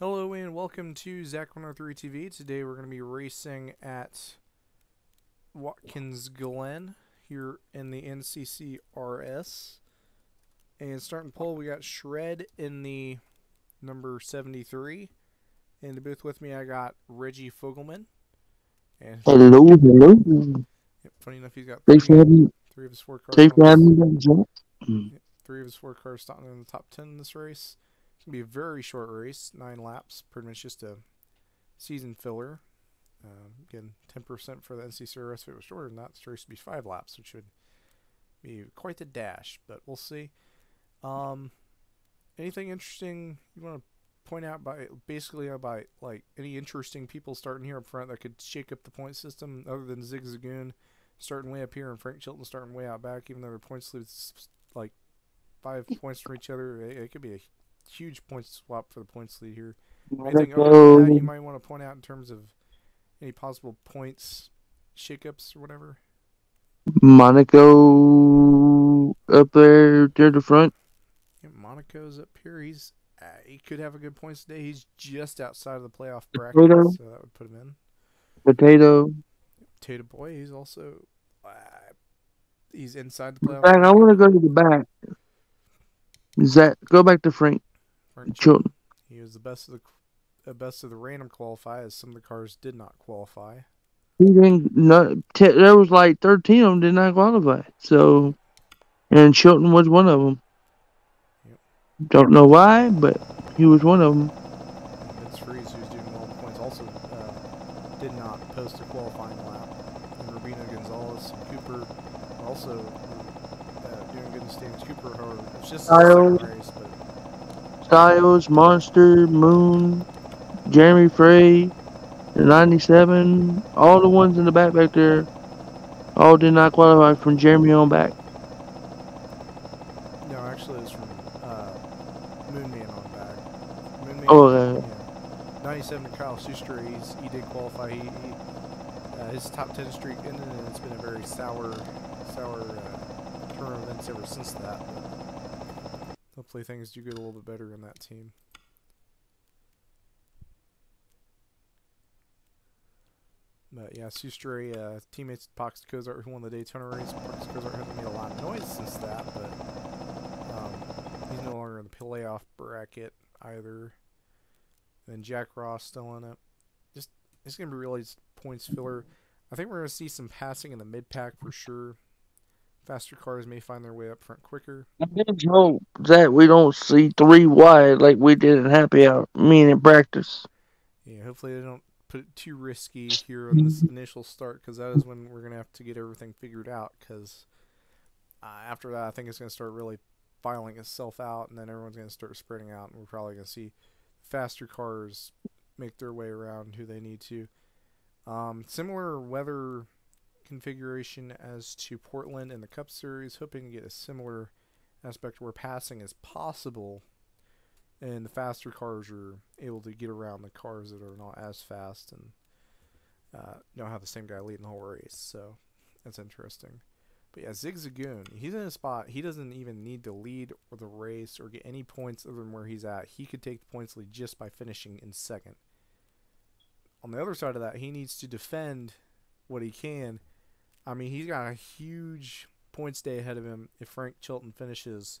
Hello and welcome to Zak103 TV. Today we're going to be racing at Watkins Glen here in the NCCRS. And starting pole, we got Shred in the number 73. In the booth with me, I got Reggie Fogleman. And hello, hello. Yep, funny enough, he's got three, three of his four cars. Three, of his four cars starting in the top 10 in this race gonna be a very short race, nine laps, pretty much just a season filler. Uh, again, 10% for the NCCRS. If it was shorter than that, the race would be five laps, which would be quite the dash. But we'll see. Um, anything interesting you want to point out by basically about like any interesting people starting here up front that could shake up the point system other than Zig Zagoon starting way up here and Frank Chilton starting way out back, even though their points leads like five points from each other. It, it could be a huge points swap for the points lead here. Anything you might want to point out in terms of any possible points shakeups or whatever? Monaco up there near the front. Yeah, Monaco's up here. He's uh, he could have a good points today. He's just outside of the playoff bracket, Potato. so that would put him in. Potato. Potato boy. He's also uh, he's inside the playoff. Back, I want to go to the back. Zach, go back to Frank. Chilton. He was the best of the the best of the random qualify, as some of the cars did not qualify. He didn't. No, t- there was like thirteen of them did not qualify. So, and Chilton was one of them. Yep. Don't know why, but he was one of them. Vince Friese, who's doing all the points, also uh, did not post a qualifying lap. And Rubino Gonzalez Cooper also uh, doing good in standings. Cooper, however, it's just a second race, but Styles, Monster, Moon, Jeremy Frey, the 97, all the ones in the back back there, all did not qualify from Jeremy on back. No, actually, it's from uh, Moonman on back. Moonman, oh, uh, yeah. 97 Kyle Schuster, he's, he did qualify. He, he uh, his top 10 streak ended, and it's been a very sour, sour uh, turn of events ever since that. But Hopefully things do get a little bit better in that team. But yeah, Sustre, uh, teammates Pox Kozart who won the Daytona race. Pox Kozart hasn't made a lot of noise since that, but um, he's no longer in the playoff bracket either. And Jack Ross still in it. Just it's gonna be really points filler. I think we're gonna see some passing in the mid pack for sure. Faster cars may find their way up front quicker. I just hope that we don't see three wide like we did in Happy Hour, I mean in practice. Yeah, hopefully they don't put it too risky here on this initial start because that is when we're going to have to get everything figured out because uh, after that I think it's going to start really filing itself out and then everyone's going to start spreading out and we're probably going to see faster cars make their way around who they need to. Um, similar weather configuration as to Portland in the Cup Series, hoping to get a similar aspect where passing is possible and the faster cars are able to get around the cars that are not as fast and uh, don't have the same guy leading the whole race. So that's interesting. But yeah, Zig Zagoon, he's in a spot he doesn't even need to lead or the race or get any points other than where he's at. He could take the points lead just by finishing in second. On the other side of that, he needs to defend what he can I mean, he's got a huge points day ahead of him if Frank Chilton finishes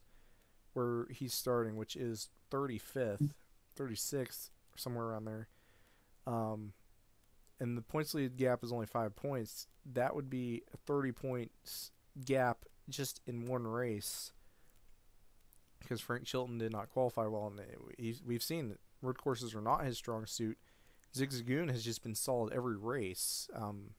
where he's starting, which is 35th, 36th, somewhere around there. Um, and the points lead gap is only five points. That would be a 30 points gap just in one race because Frank Chilton did not qualify well. And we've seen that road courses are not his strong suit. Zig Zagoon has just been solid every race. Um,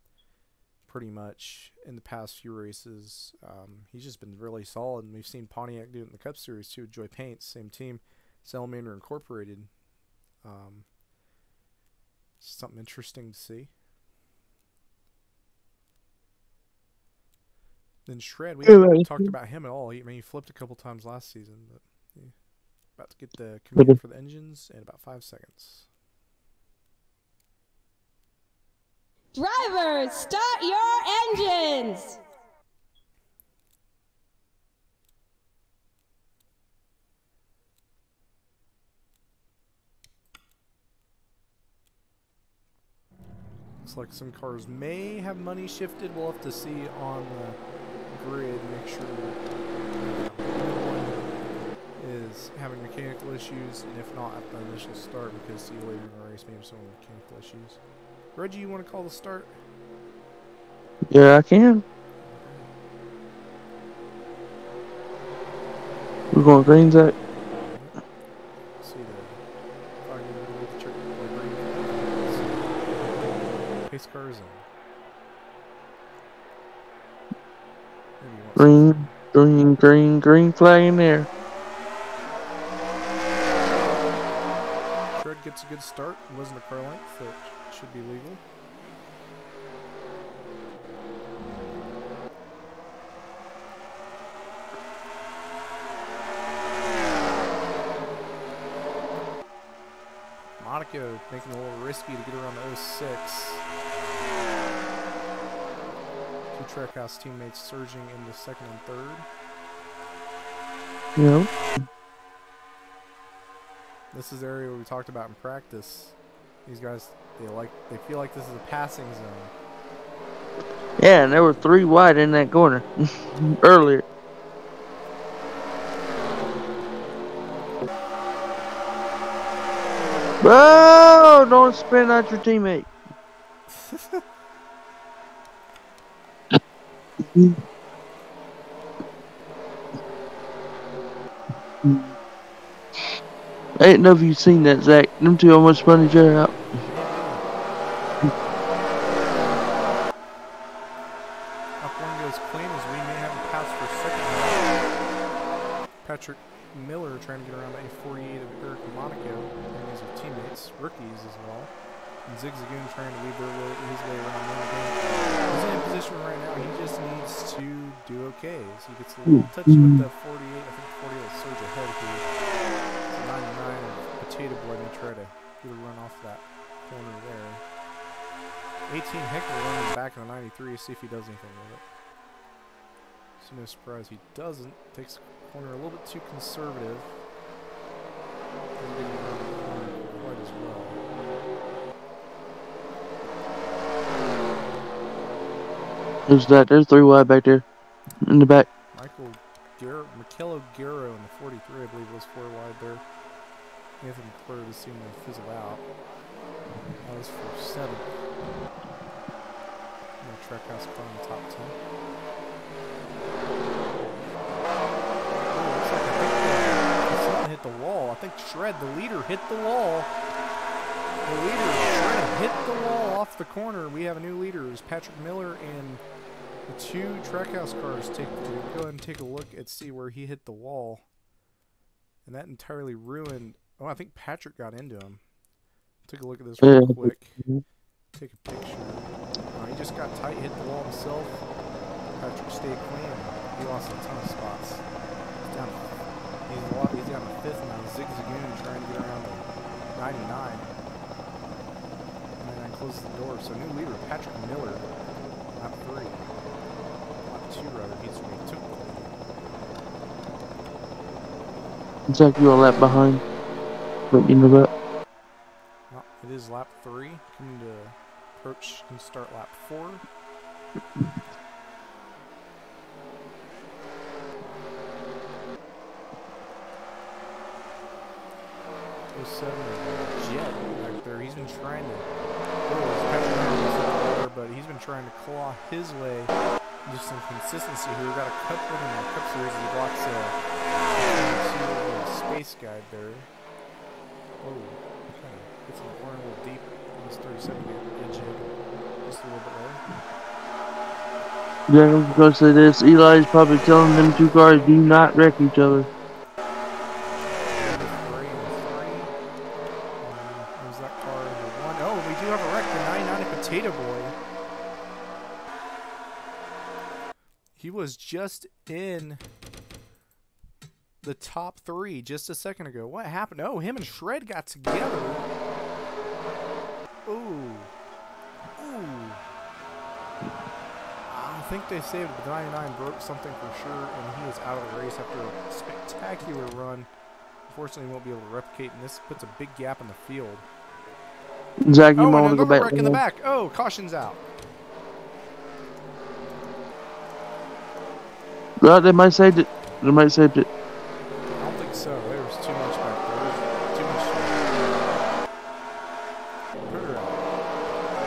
pretty much in the past few races. Um, he's just been really solid, and we've seen Pontiac do it in the Cup Series too. Joy Paint, same team, Salamander Incorporated. Um, something interesting to see. Then Shred, we haven't talked about him at all. He, I mean, he flipped a couple times last season, but about to get the command for the engines in about five seconds. Drivers, start your engines! Looks like some cars may have money shifted. We'll have to see on the grid, make sure is having mechanical issues, and if not, at the initial start, because see later in the race, maybe some mechanical issues. Reggie, you want to call the start? Yeah, I can. We're going green, Zach. See the flag in the middle of the check the green. Pace cars in. Maybe you want some- Green, green, green, green flag in there. Tread gets a good start. It wasn't a car length, should be legal. Monaco making it a little risky to get around the 06. Two Trackhouse teammates surging into second and third. You know, This is the area we talked about in practice. These guys, they like, they feel like this is a passing zone. yeah, and there were three wide in that corner earlier. Bro, don't spin out your teammate. I didn't know if you seen that, Zach. Them two almost spun each other out. We may have a pass for second. Patrick Miller trying to get around the A48 of Eric Monaco. And are teammates, rookies as well. And Zig Zagoon trying to weave their way, his way around them again. He's in a position right now. He just needs to do okay. So he gets a little touchy with the 18 Heckler running back in the 93, see if he does anything with it. So no surprise he doesn't. Takes the corner a little bit too conservative. Doesn't get the corner uh, quite as well. There's that. There's three wide back there in the back. Michael Guerrero, Guerrero in the 43, I believe, was four wide there. Anthony McClure just seemed to fizzle out. That was for seven. And the Trackhouse car in the top 10. Oh, looks like I think uh, hit the wall. I think Shred, the leader, hit the wall. The leader, Shred, hit the wall off the corner. We have a new leader. It's Patrick Miller and the two Trackhouse cars. Take we'll go ahead and take a look and see where he hit the wall, and that entirely ruined. Oh, I think Patrick got into him. Take a look at this real quick. Take a picture. Just got tight, hit the wall himself. Patrick stayed clean. He lost a ton of spots. He's down. He's a lot. He's down to fifth now. Zig Zagoon trying to get around the 99. 99 closes the door. So new leader Patrick Miller, lap three. Lap two rather. He's we took. Zach, you a lap behind. But you know that. No, it is lap three. Coming to approach and start lap four. Oh seven Jet back there. He's been trying to. Oh, it's there, but he's been trying to claw his way into some consistency here. We got a cup in the cup series he blocks a, a space guide there. Oh, the corner a little deep. He's 37 edge in. Just a little bit lower. Yeah, because of this. Eli's probably telling them two cars do not wreck each other. Number three and three. There's that car number one. Oh, we do have a wreck. The 99 of Potato Boy. He was just in the top three just a second ago. What happened? Oh, him and Shred got together. Ooh. Ooh. I think they saved. The 99 broke something for sure, and he is out of the race after a spectacular run. Unfortunately, he won't be able to replicate, and this puts a big gap in the field. Zach, you Oh, might want to go back. in the back. Oh, caution's out. Well, they might saved it. They might saved it. I don't think so. There was too much back there. Too much. Put her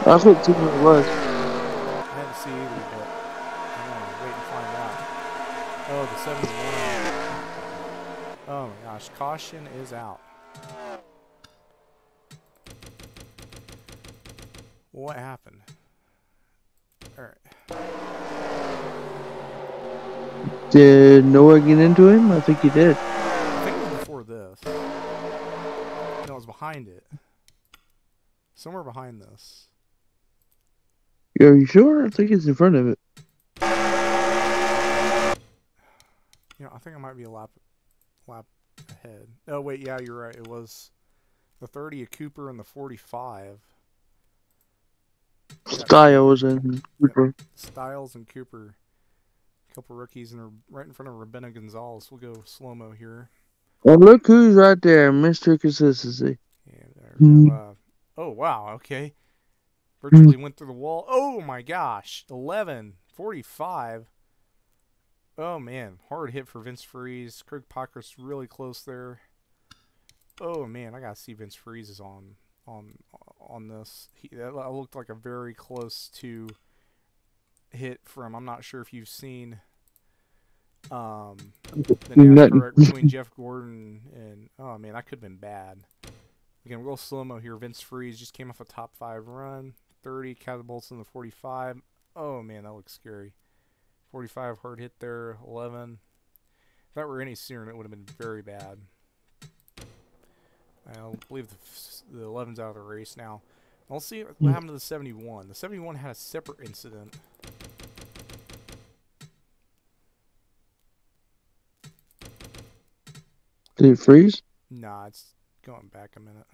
I see what it was. I had to see either, but I'm gonna wait and find out. Oh, the 71. Oh my gosh, caution is out. What happened? Alright. Did Noah get into him? I think he did. I think it was before this. No, it was behind it. Somewhere behind this. Are you sure? I think it's in front of it. You know, I think I might be a lap lap ahead. Oh wait, yeah, you're right. It was the 30 of Cooper and the 45. Style was in Cooper. Styles and Cooper, a couple rookies, and right in front of Rabena Gonzalez. We'll go slow mo here. And look who's right there, Mr. Consistency. Yeah, there we go. Uh, oh wow, okay. Virtually went through the wall. Oh my gosh, 11, 45. Oh man, hard hit for Vince Friese. Kirk Pocker's really close there. Oh man, I gotta see Vince Friese is on on on this. He, that looked like a very close to hit from. I'm not sure if you've seen um the. NASCAR between Jeff Gordon and oh man, that could have been bad. Again, real slow mo here. Vince Friese just came off a top five run. 30 catapults in the 45. Oh man, that looks scary. 45 hard hit there. 11. If that were any sooner, it would have been very bad. I don't believe the, the 11's out of the race now. Let's see what hmm. happened to the 71. The 71 had a separate incident. Did it freeze? Nah, it's going back a minute.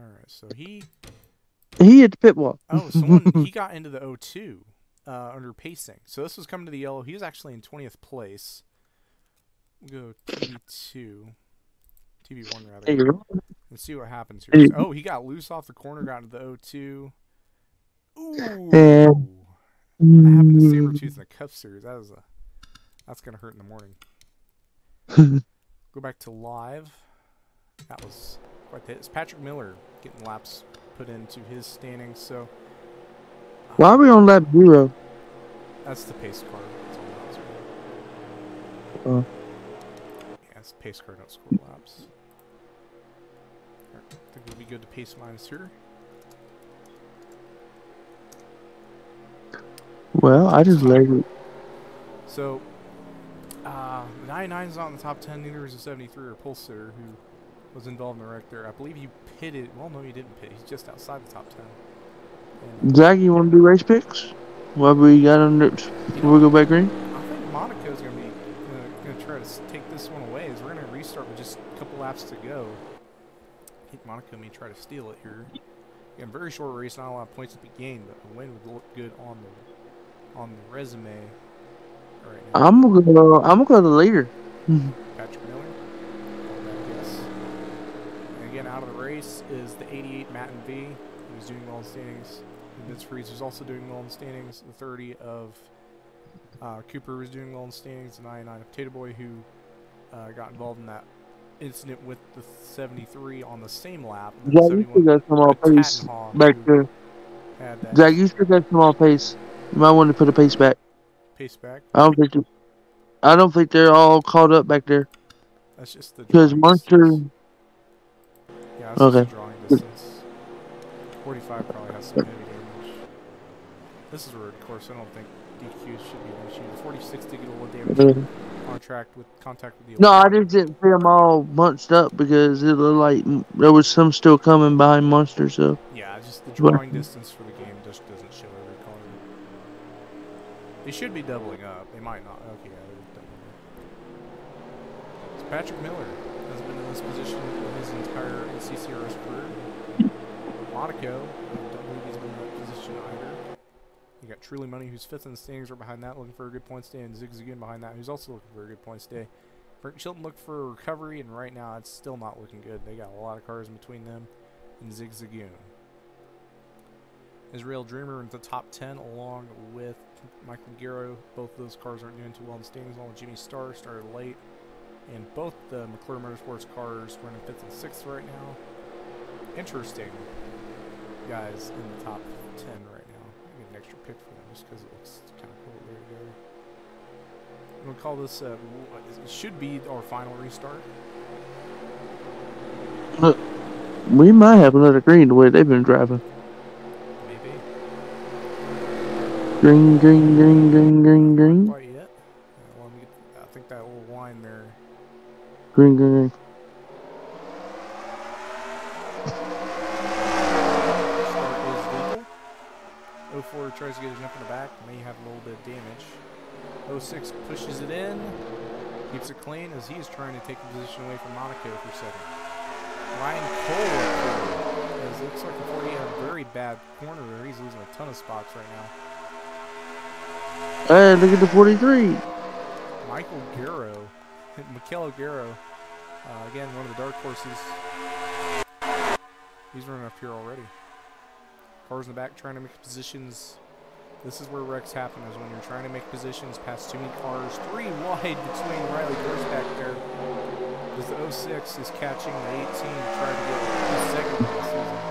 Alright, so he He hit the pit wall. Oh, someone he got into the O2 uh, under pacing. So this was coming to the yellow. He was actually in 20th place. We'll go TV2. TV1 rather. Hey, Let's see what happens here. Oh, he got loose off the corner, got into the O2. Ooh. And- That happened to Sabretooth in the Cup Series. That is a that's gonna hurt in the morning. Go back to live. That was quite the hit. It's Patrick Miller getting laps put into his standings, so Why are we on lap zero? That's the pace car. That's all that's Oh. Yeah, it's the pace car. Don't score laps. Alright, I think we'll be good to pace minus here. Well, I just let it. So, uh, 99's not in the top 10, neither is a 73 or Pulsar, who was involved in the wreck there. I believe you pitted. Well, no, he didn't pit. He's just outside the top 10. And, uh, Zach, you want to do race picks? What we got under before we go back green? I think Monaco's gonna be gonna, gonna try to take this one away. Is we're gonna restart with just a couple laps to go. I think Monaco may try to steal it here. Again, very short race, not a lot of points to be gained, but a win would look good on the on the resume right. I'm gonna go. I'm gonna go to the leader. Patrick Miller. Call that guess. And again, out of the race is the 88 Matt and V, who's doing well in standings. And Vince Friese is also doing well in standings. The 30 of uh, Cooper was doing well in standings. The 99 of Potato Boy, who uh, got involved in that incident with the 73 on the same lap. the you still 71 got some off pace back there. Zach, you still got some off pace. You might want to put a pace back. pace back. I don't think. I don't think they're all caught up back there. That's just the Because drawing Monster. distance. Yeah, that's Okay. drawing distance. 45 probably has some heavy damage. This is where, of course, I don't think DQ should be an issue. The 46 did get a little damage mm-hmm. contract with contact with the. No, I just didn't see them all bunched up because it looked like there was some still coming behind Monster. So Yeah, it's just the drawing distance for the game just doesn't show every car. They should be doubling up. They might not. Okay, yeah, they're doubling up. So Patrick Miller in this position his entire NCCRS career. Monaco, don't believe he's been in that position either. You got Truly Money, who's fifth in the standings, right behind that, looking for a good points day, and Zig Zagoon behind that, who's also looking for a good points day. Frank Chilton looked for a recovery, and right now it's still not looking good. They got a lot of cars in between them and Zig Zagoon. Israel Dreamer in the top 10, along with Michael Guerrero. Both of those cars aren't doing too well in the standings. Along with Jimmy Starr started late. And both the McClure Motorsports cars running fifth and sixth right now. Interesting guys in the top 10 right now. I get an extra pick for them just because it looks kind of cool. There you go. I'm going to call this, uh, it should be our final restart. We might have another green the way they've been driving. Maybe. Green, green, green, green, green, green. Is legal. 04 tries to get a jump in the back, may have a little bit of damage. 06 pushes it in, keeps it clean as he is trying to take the position away from Monaco for second. Ryan Cole as it looks like the 40 had a very bad corner there. He's losing a ton of spots right now. Hey, look at the 43. Michael Guerrero, Michael Guerrero, uh, again, one of the dark horses. He's running up here already. Cars in the back trying to make positions. This is where wrecks happen, is when you're trying to make positions past too many cars. Three wide between Riley Gross back there. As the 06 is catching the 18 trying to get his second of the season.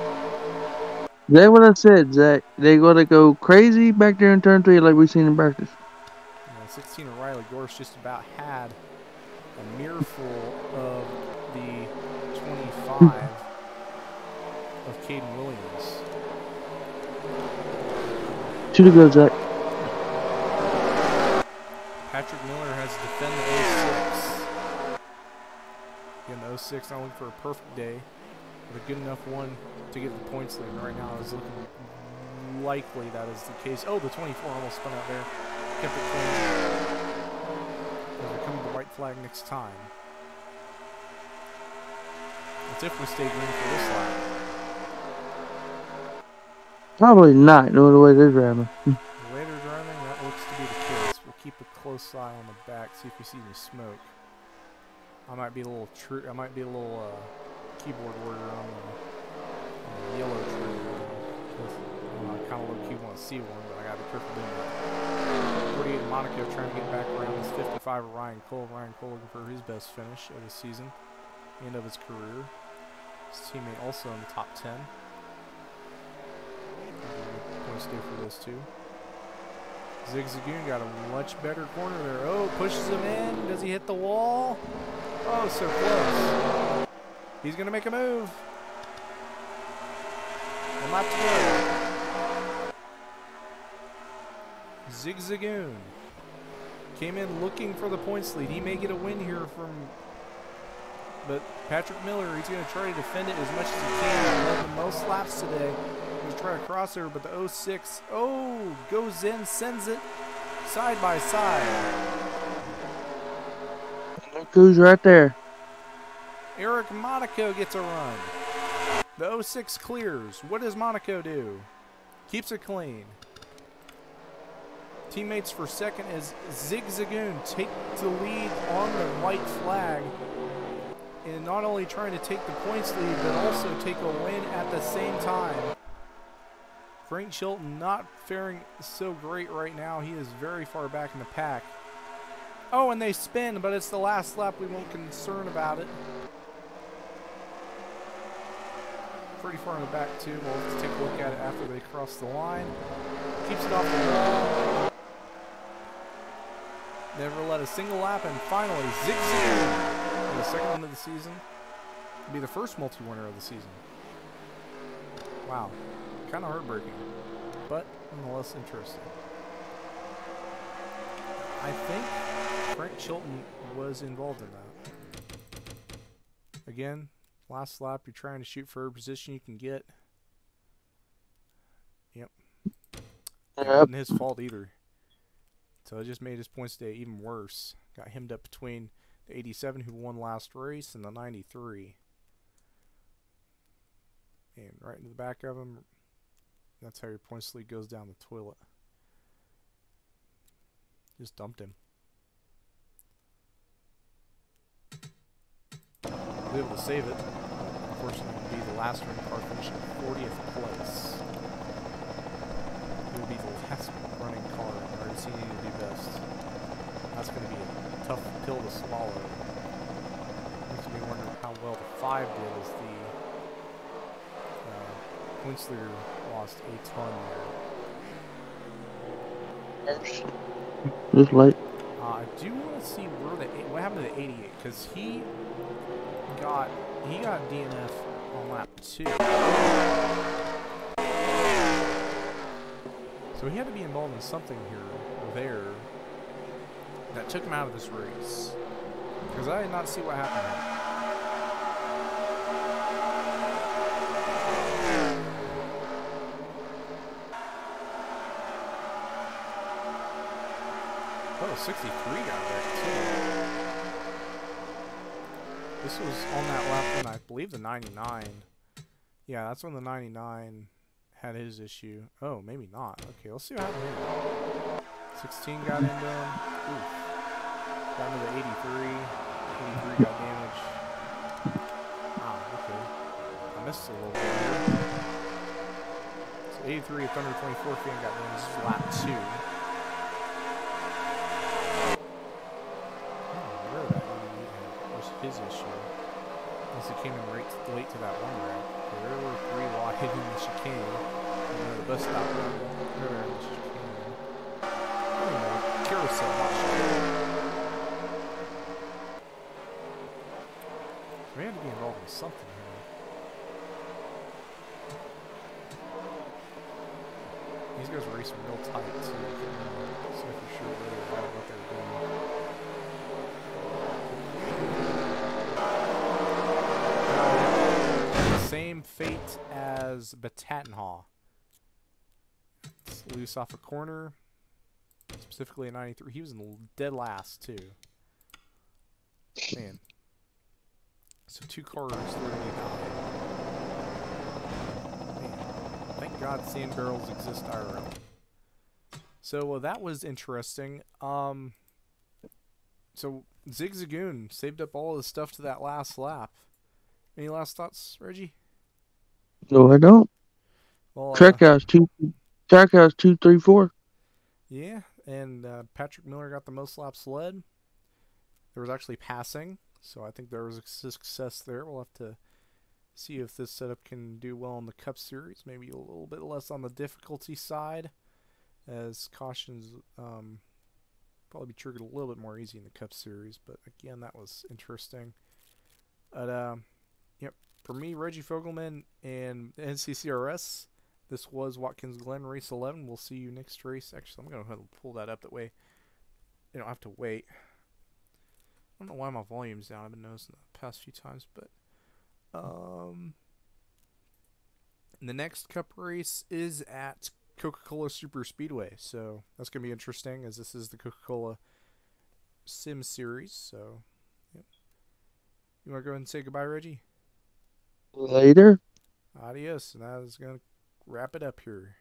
That's what I said, Zach. They gotta go crazy back there in turn three like we've seen in practice. Know, 16 of Riley Gorse just about had a mirrorful of the 25 of Caden Williams. Two to go, Zach. Patrick Miller has to defend the 06. Again, the 06 not looking for a perfect day, but a good enough one to get the points lead. And right now is looking likely that is the case. Oh, the 24 almost spun out there. Kept it clean. As we come to the white flag next time. That's if we stay green for this lap. Probably not, knowing the way they're driving. The way they're driving, that looks to be the case. We'll keep a close eye on the back, see if we see any smoke. I might be a little true. I might be a little uh, keyboard warrior on the, on the yellow tree. I kind of low key want to see one, but I gotta be careful doing that. 48 Monaco trying to get back around this 55 of Ryan Cole. Ryan Cole looking for his best finish of the season, end of his career. His teammate also in the top 10. Points due for this too. Zig Zagoon got a much better corner there. Oh, pushes him in. Does he hit the wall? Oh, so close. He's going to make a move. Lap to go. Zig Zagoon came in looking for the points lead. He may get a win here from, but Patrick Miller, he's going to try to defend it as much as he can. He led the most laps today. He's trying to cross over, but the 06, oh, goes in, sends it side by side. Look who's right there. Eric Monaco gets a run. The 06 clears. What does Monaco do? Keeps it clean. Teammates for second as Zig Zagoon take the lead on the white flag. And not only trying to take the points lead, but also take a win at the same time. Frank Chilton not faring so great right now. He is very far back in the pack. Oh, and they spin, but it's the last lap. We won't concern about it. Pretty far in the back, too. We'll have to take a look at it after they cross the line. Keeps it off the. Never let a single lap, and finally, Zig Zig, the second one of the season. Be the first multi-winner of the season. Wow. Kind of heartbreaking, but nonetheless interesting. I think Frank Chilton was involved in that. Again, last lap, you're trying to shoot for every position you can get. Yep. It wasn't his fault either. So it just made his points today even worse. Got hemmed up between the 87 who won last race and the 93. And right into the back of him, that's how your points lead goes down the toilet. Just dumped him. Be able to save it. Unfortunately, it would be the last running car finishing 40th place. Would be the last running car in RC to do best. That's going to be a tough pill to swallow. Makes me wonder how well the 5 did as the uh, lost a ton there. Just late. Uh, I do want to see where the what happened to the 88 because he got he got DNF on lap two, so he had to be involved in something here or there that took him out of this race because I did not see what happened. There. Oh, 63 got wrecked too. This was on that lap when I believe the 99. Yeah, that's when the 99 had his issue. Oh, maybe not. Okay, let's see what happened here. 16 got into him. Oof. Down to the 83. 83 got damaged. Ah, okay. I missed a little bit here. So 83 at Thunder 24 fan got damaged flat 2. Where that one was his issue. Unless he came in right late to that one round. There were three wide in the chicane. Know, the bus stop there in the chicane. Anyway, carousel, not chicane. We had to be involved in something here. These guys were racing real tight too. You couldn't really say for sure they were, what they were doing. Same fate as Batattenhaw. It's loose off a corner. Specifically a 93. He was in the dead last, too. Man. So two cars, 38 Man. Thank God sand barrels exist IRL. So uh, that was interesting. Um, so Zig Zagoon saved up all the stuff to that last lap. Any last thoughts, Reggie? No, I don't. Well, uh, Trackhouse two, Trackhouse two, three, four. yeah, and uh, Patrick Miller got the most laps led. There was actually passing, so I think there was a success there. We'll have to see if this setup can do well in the Cup Series. Maybe a little bit less on the difficulty side, as cautions um, probably be triggered a little bit more easy in the Cup Series. But again, that was interesting. But um, yep, for me, Reggie Fogleman and NCCRS. This was Watkins Glen Race 11. We'll see you next race. Actually, I'm going to pull that up. That way, you don't have to wait. I don't know why my volume's down. I've been noticing the past few times, but um, the next Cup race is at Coca-Cola Super Speedway, so that's going to be interesting as this is the Coca-Cola Sim Series. So, yep. you want to go ahead and say goodbye, Reggie? Later. Adios, and that is going to wrap it up here.